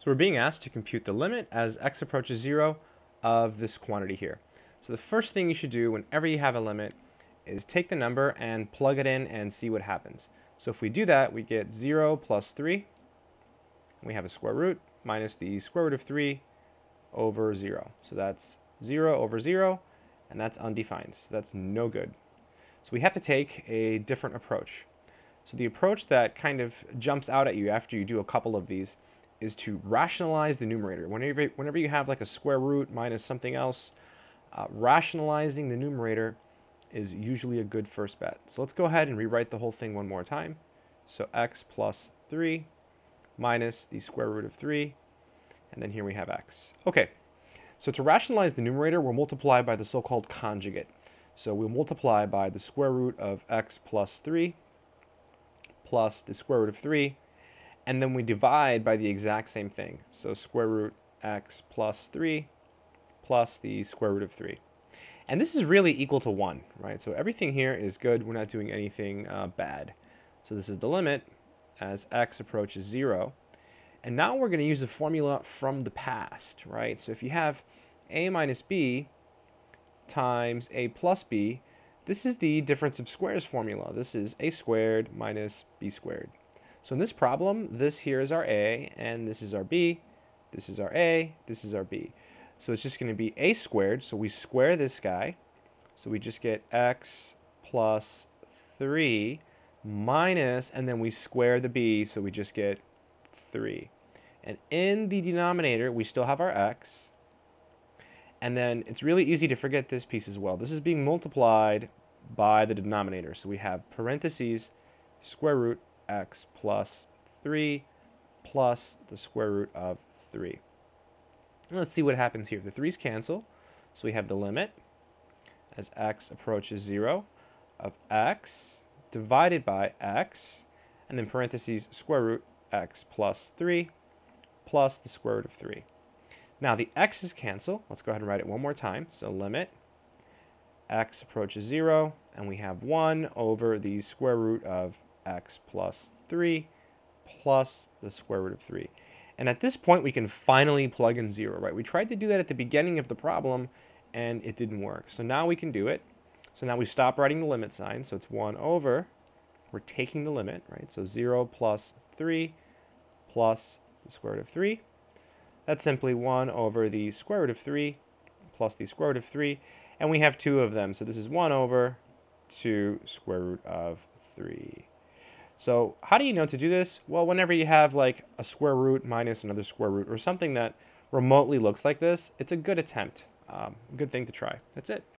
So we're being asked to compute the limit as x approaches 0 of this quantity here. So the first thing you should do whenever you have a limit is take the number and plug it in and see what happens. So if we do that, we get 0 plus 3. We have a square root minus the square root of 3 over 0. So that's 0 over 0, and that's undefined. So that's no good. So we have to take a different approach. So the approach that kind of jumps out at you after you do a couple of these is to rationalize the numerator. Whenever, whenever you have like a square root minus something else, uh, rationalizing the numerator is usually a good first bet. So let's go ahead and rewrite the whole thing one more time. So x plus 3 minus the square root of 3, and then here we have x. Okay, so to rationalize the numerator, we'll multiply by the so-called conjugate. So we'll multiply by the square root of x plus 3 plus the square root of 3 and then we divide by the exact same thing. So square root x plus 3 plus the square root of 3. And this is really equal to 1, right? So everything here is good. We're not doing anything uh, bad. So this is the limit as x approaches 0. And now we're going to use the formula from the past, right? So if you have a minus b times a plus b, this is the difference of squares formula. This is a squared minus b squared. So in this problem, this here is our A, and this is our B, this is our A, this is our B. So it's just going to be A squared, so we square this guy, so we just get x plus 3 minus, and then we square the b, so we just get 3. And in the denominator, we still have our x. And then it's really easy to forget this piece as well. This is being multiplied by the denominator. So we have parentheses, square root x plus 3 plus the square root of 3. And let's see what happens here. The 3's cancel, so we have the limit as x approaches 0 of x divided by x, and then parentheses square root x plus 3 plus the square root of 3. Now the x's cancel. Let's go ahead and write it one more time. So limit x approaches 0, and we have 1 over the square root of x plus 3 plus the square root of 3. And at this point, we can finally plug in 0, right? We tried to do that at the beginning of the problem, and it didn't work. So now we can do it. So now we stop writing the limit sign. So it's 1 over, we're taking the limit, right? So 0 plus 3 plus the square root of 3. That's simply 1 over the square root of 3 plus the square root of 3. And we have two of them. So this is 1 over 2 square root of 3. So how do you know to do this? Well, whenever you have like a square root minus another square root or something that remotely looks like this, it's a good attempt. Um, good thing to try. That's it.